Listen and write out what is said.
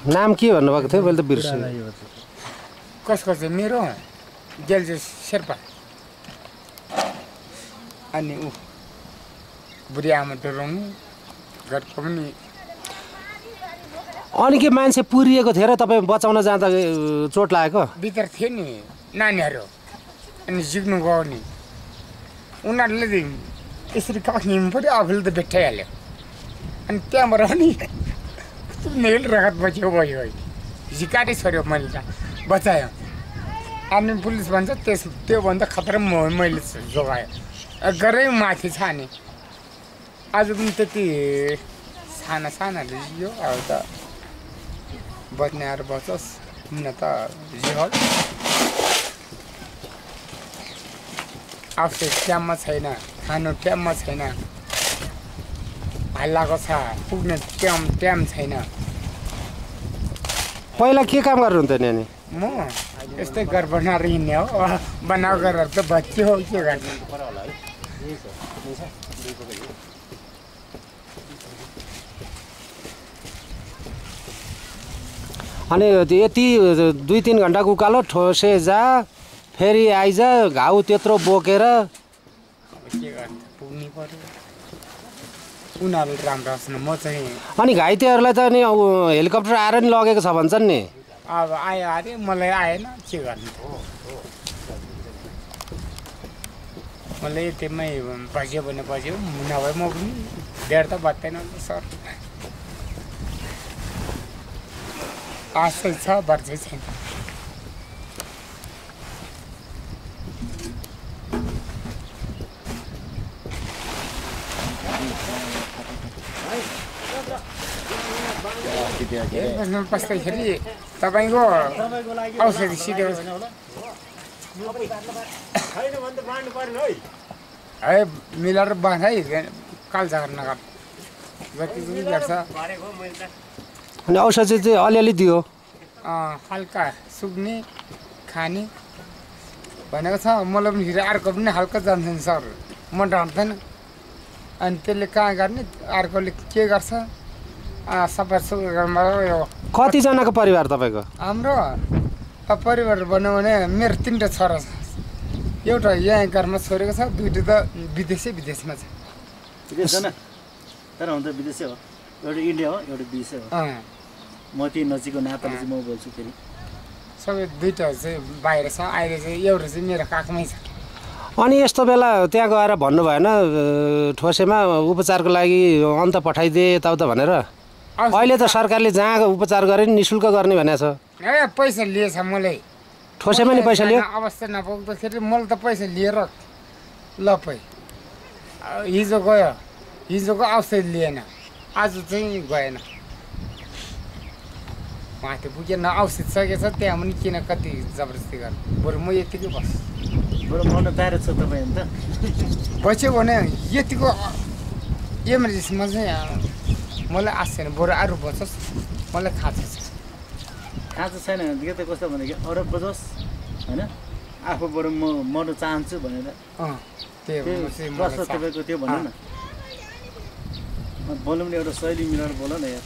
नाम के भन्नुभएको थियो? मैले त बिर्सेँ। कसको चाहिँ मेरो? गेल्जे शेर्पा। अनि ऊ बुढी आमा डोराउनु घरको पनि अनि के मान्छे पुरिएको थियो र तपाईँ बचाउन जाँदा चोट लागेको? भित्र थियो नि नानीहरू। अनि जिग्नु गयो नि। उनीहरूले यसरी हिँड्नु पऱ्यो आफूले त भेट्टाइहाल्यो अनि त्यहाँबाट नि नेल रगत बच्यो भयो है। झिकाटी छोड्यो मैले त। बचायो। अनि पुलिस भन्छ त्यस त्योभन्दा खतरा मैले जोगाएँ। गरै माथि छ नि आज पनि त्यति साना सानाले यो अब त बच्ने आएर बचोस्। न त जिहल आफू ट्याममा छैन खानु ट्याममा छैन। हल्लाको छ पुग्ने ट्याम ट्याम छैन। पहिला के काम गर्नुहुन्थ्यो नि म यस्तै घर बनाएर हिँड्ने हो। बनाएको गरेर त बच्ची हो के गर्ने? अनि यति दुई तिन घन्टाको उकालो ठोसे जा फेरि आइज घाउ त्यत्रो बोकेर अब के गर्ने पुग्नै पऱ्यो उनीहरू राम्रो होस् न म चाहिँ अनि घाइतेहरूलाई त नि अब हेलिकप्टर आएर नि लगेको छ भन्छन् नि। अब आयो अरे मलाई आएन के गर्ने? मलाई यतिमै बज्यो भने बज्यो नभए म पनि धेर त बत्दैन नि त सर। आशै छ बर्छै छैन ए, बस्नु बस्दाखेरि तपाईँको औषधि सिधै है। मिलाएर बाँध है काल्चा गर्न जति पनि गर्छ। अनि औषधि चाहिँ अलिअलि दियो। अँ, हल्का सुक्ने खाने भनेको छ। मलाई पनि फेरि अर्को पनि हल्का जान्छ नि सर। म ढाँट्दैन अनि त्यसले कहाँ गर्ने? अर्कोले के गर्छ? गर्नमा यो कतिजनाको परिवार तपाईँको? हाम्रो अब परिवार भनौँ भने मेरो तिनवटा छोरा छ। एउटा यहाँ घरमा छोरेको छ दुइटा त विदेशै विदेशमा छ। तर हुन त विदेशै हो। एउटा इन्डिया हो एउटा विदेशै हो। म त्यही नजिकको नाताले चाहिँ म बोल्छु फेरि। सबै दुइटा चाहिँ बाहिर छ अहिले चाहिँ एउटा चाहिँ मेरो काखमै छ। अनि यस्तो बेला त्यहाँ गएर भन्नु भएन ठोसेमा उपचारको लागि अन्त पठाइदिए यताउता भनेर? अहिले त सरकारले जहाँ उपचार गरे नि निशुल्क गर्ने भनेको छ। ए पैसा लिएछ मलाई। ठोसेमा नि पैसा लियो। अवस्था नपुग्दाखेरि मैले त पैसा लिएर ल पै। हिजो गयो। हिजोको औषधि लिएन। आज चाहिँ गएन। माथि पुगेन औषधि सकेछ त्यहाँ पनि किन कति जबरजस्ती गर्नु? बरु म यतिकै बस। बरु मर्न तयार छ तपाईँ अन्त। बच्यो भने यतिको इमर्जेन्सीमा चाहिँ मलाई आश छैन बरु अरू बचोस् मलाई खाँचो छ। खाँचो छैन भने के त कस्तो भनेदेखि अरू बजोस् होइन? आफूबाट म मर्न चाहन्छु भनेर। तपाईँको त्यो भन्नु न। बोल्नु पनि एउटा शैली मिलाएर बोल न यार।